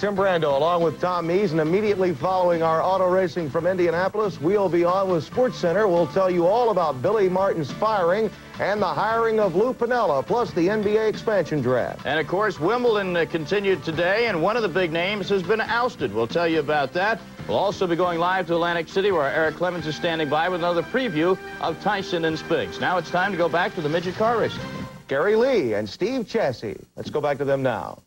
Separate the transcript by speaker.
Speaker 1: Tim Brando along with Tom Mees, and immediately following our auto racing from Indianapolis, we'll be on with Sports Center. We'll tell you all about Billy Martin's firing and the hiring of Lou Piniella, plus the NBA expansion draft.
Speaker 2: And of course, Wimbledon uh, continued today, and one of the big names has been ousted. We'll tell you about that. We'll also be going live to Atlantic City, where Eric Clemens is standing by with another preview of Tyson and Spinks. Now it's time to go back to the midget car racing.
Speaker 1: Gary Lee and Steve Chassey. Let's go back to them now.